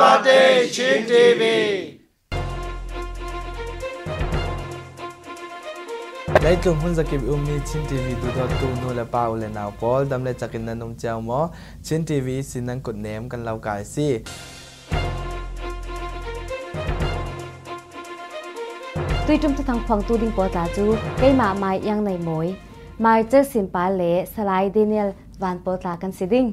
Birthday Chin TV. lấy cùng hôn giặc kịp umi trên TV du thọ tu nô là bao là nào có đâm lại chắc nên nông chào mó. Trên TV xin năng cột ném cần lau cải si. Tuy trung thức thằng phong tu đinh bỏ ta chú cây mà mai yang này mối. Mai chơi xin ba lệ salai Daniel van bỏ ta cần si đinh.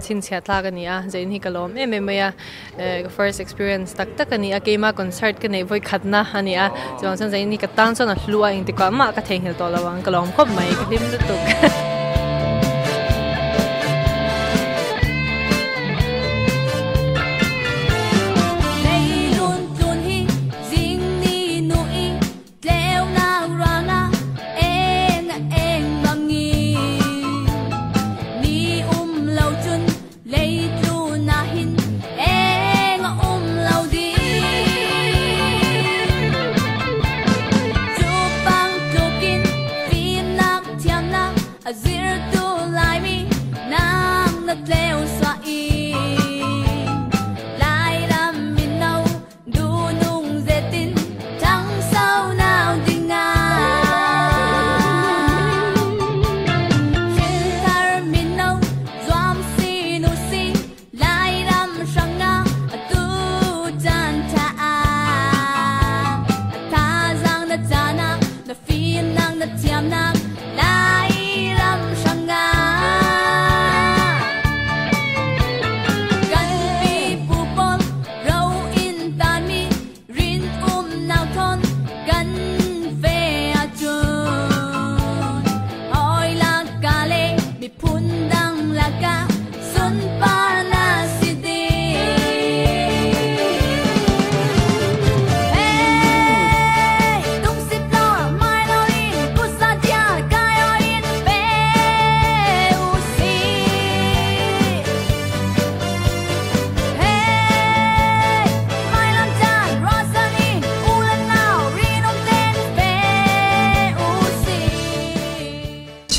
sin sia tha ka à, a zain hi kalom em em ya eh, first experience tak tak ani a mà concert cái này nei khát khatna anh a. Jong san zain ni ka tan son a hlua ing ti ka ma cái theng hel to là lawang kalom khop cái điểm dim tu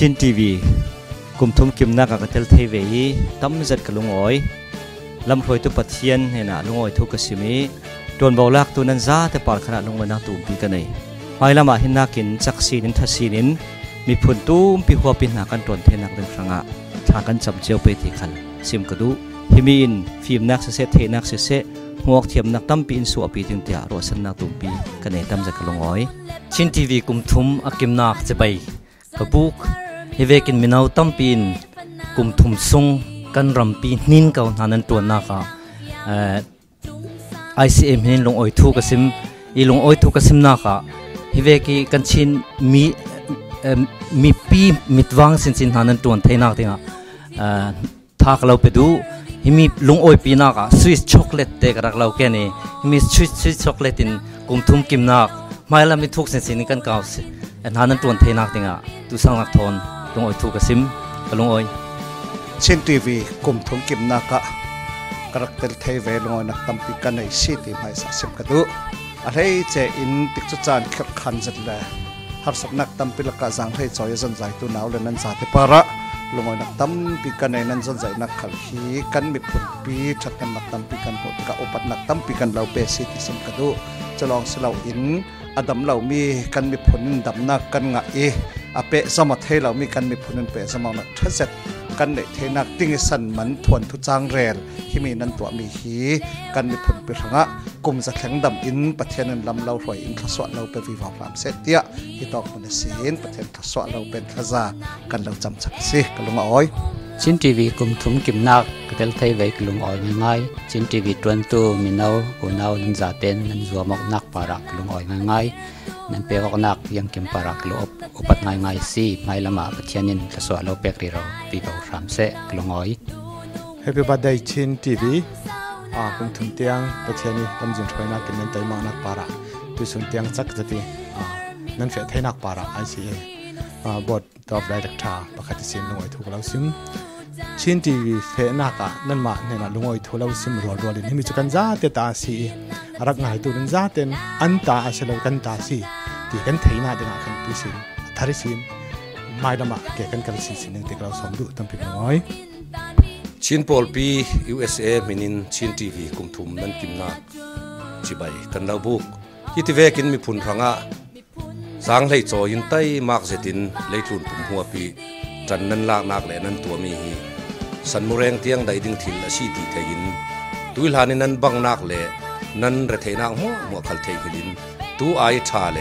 ชินทีวีกลุ่มทุ่มกิมนักกะเตลเทวีตั้มจัดกลุงอ้อยลำพลอยตุปัทเทียนเห็นอะลุงอ้อยทุกกสิมีโดนเบาลักตัวนันซาแต่ปาลขนาดลงมานาตูมปีกันเลยไปละมาเห็นนักกินจักซีนินทัศีนินมีผลตูมปีหัวปีหนากันตนเทนักเรื่สังอะทางกันจำเจียวไปทีขันซิมกระดูฮิมีนฟิมนักเสเซเทนักเสเซหัวเทียมนักตั้มปีนสัวปีถึงเตียรัวสันนัตูมปีกันในตั้มจัดกรลงอ้อยชินทีวีกลุ่มทุ่มอากิมนักจะไปกระบุก เฮเวกินมินาวตั้มปีนกุมทุมซุงกันรำปีนินเก่านานันตัวนาค่ะไอซีเอ็มนินลงอ้อยทูกสิมอีลงอ้อยทูกสิมนาค่ะฮิเวกิกันชินมีมีปีมิดวังสินสินนานันตัวเทนักตินะทากเราไปดูฮิมีลงอ้อยปีนาค่กสวิสช็อกโกแลตเตกรักเราแค่นี้ฮิมีสวิสสวิสช็อกโกแลตินกุมทุ่มกิมนักไม่ละมีทุกสินสินกันเก่าอันนั้นตัวเทนักตินะตุสังลักทน ลงโอยทูกกระซิมกระลงโอยเช่นทีวีกลุ่มทงกิมนากะกรักเตลเทเวลงนักตัมปิกันในซีตีไม่สักสิบกระดูอะไรเจอินติกจุจานเข็ดขันจัดเลยหากสักนักตัมปิลกะสังให้จอยสนใจตัวหนาวเลยนั้นสาธิปาระลงนักตัมปิกันในนั้นสนใจนักขัลฮีกันมีผลปีชัดกันนักตัมปิกันหมดกะอุปนักตัมปิกันเราเปสีติสิมกระดูจะลองสเลาอินอดัมเหล่ามีกันมีผลดับนักกันงะเอ chalong silau in adam lau mi kan mi phun dam na kan nga e ape sama thei lau mi kan mi phun pe sama na thazet กันในเทนักติ้งสันมันทวนทุจางเรลที่มีนันตัวมีฮีกันมีผลปิรงะกลุ่มจะแข็งดำอินประเทศนั้นลำเราถอยอินทศวรเราเป็นวิวาฟามเสตเตียที่ตอกมันเสียนประเทศทศวรเราเป็นทศากันเราจำสักสิกันลงอ้อยชินทีวีกลุ่มทุมกิมนักกเตลไทยไว้กลุงอ้อยง่ายชินทีวีตวนตูมินาวกูนาวนันจาเตนนันจัวมกนักปารักลุงอ้อยง่าย นั่นเปกอกนักยังกิมปารักลุอุปัตง่ายง่ายสิไม่ละมาปะเทียนินกสวะโลเปกรีเราปีเบารามเสกลงออย Happy birthday Chin TV อ่ากุมทุมเตียงประเทศนี้กำจินช่วยนักกินนั่นไตมานักปาระตุสุนเตียงจักจะตีอ่านั่นเฟทให้นักปาระ ICA อ่าบอร์ดอฟไดเรกเตอร์ประกาศสินลงไว้ทุกเราซิมชินทีวีเฟนักอะนั่นมาเนี่ยนะลงไว้ทุกเราซิมรัวรัวเลยนี่มีจุกันจ้าเตตาสี รักง่ายตัวนั้นจ้าเต็นอันตาอาศัยกันตาสีที่กันเทน่าเด็กกันตุสินทาริสินไม่ละมาเกี่ยกันกันสิสินึงที่เราสมดุตั้งเป็นน้อยชินปอลปี USA มินินชินทีวีคุมทุมนันกิมนาชิบายกันเราบุกยิติเวกินมีพุนรังอะสังเลยโจยินไตมากเสตินเลยทุนตุมหัวปีจันนันลากนักเลนันตัวมีฮีสันมุเรงเตียงได้ดิ่งทิลอาชีตีเทยินตุยลานินันบังนักเล นั่นระเทนักหัวหัวพัลเทกินตูไอชาเล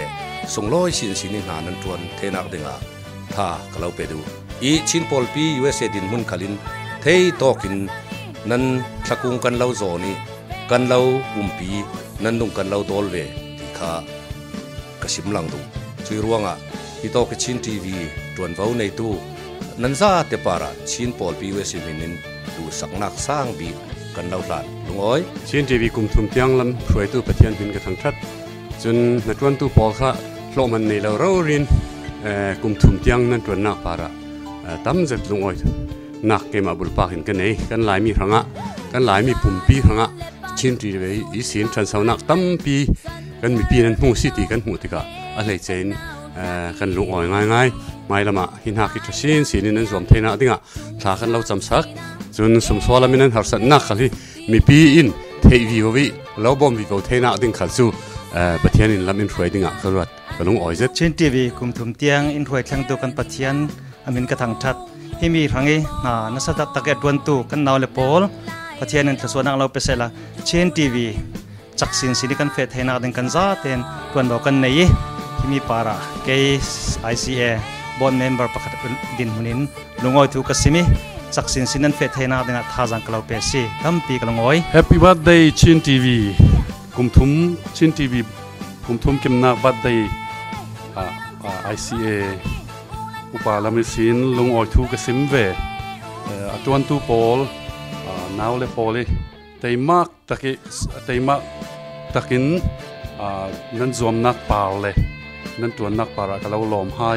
ส่งลอยสินสินิหานันทวนเทนักเดงาท่ากล่าวไปดูอีชินพอลปียูเอสเอดินมุนขลินเทยตอกินนั่นทะกุงกันเล่าโจนี่กันเล่าอุ้มปีนั่นนุงกันเล่าดอลเวที่ข้ากระชิมลังดูช่วยร่วงอะที่ตอกิชินทีวีตรวนเว้าในตู้นั่นซาเตปาระชินพอลปียูเอสเอดินินดูสักนักสร้างบี กันดาวลานลุงอ้อยเชียนเจวีกลุ่มทุมเตียงลำช่วยตู้ประเทียนหินกัะทังชัดจนนัดวันตู้ปอค่ะโลมันในเราเราเรียนกลุ่มทุมเตียงนั่นจวนนักปาระตั้มเจ็ดลุงอ้อยนักเกมาบุลปากหินกันไหนกันหลายมีหังะกันหลายมีปุ่มปีหังะเชินเจวีอีเสียนชันสาวนักตั้มปีกันมีปีนั้นหูสิตีกันหูติกะอะไรเจนกันลุงอ้อยง่ายๆไม่ละมะหินหักกิจชินสีนี้นั้นสวมเทน่าติงะถ้ากันเราจำสัก ตัวนักปาระกเราลอมหายไม่ลำขละกันรำเลยกันมีพุนทรังรินอุ้มตะกินกันมีปีกันมีเก่าไทยกันมีอวานไทยนักดิ่งอะนั่นสัตกินนั่นจวม สักสินสินันเฟทเฮนาดินาท่าจังกลาวเปซีกัมปีกลงอ้อยแฮปปี้บัดเดย์ชินทีวีกุมทุมชินทีวีกุมทุมกิมนาบัดเดย์ไอซีเออุปาลามิสินลงออยทูกสิมเวอจวนตูปอลนาวเลปอลเตยมากตะกิเตยมากตะกินนั่นจวมนักปาลเลยนั่นตัวนักปาระกะเราลอมหา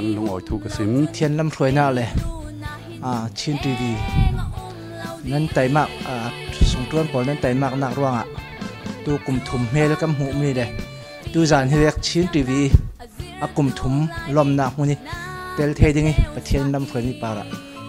นลงไว้ถูกสิมด้วยจนอตวนตูเละอจนใจตูนั้นจะแต่ปาขละกลงไว้ติค่ะเกรด้วยจนหายลำขละอ่าเฮียไอเราปีสินสินเลยเฮียไอสองร้อ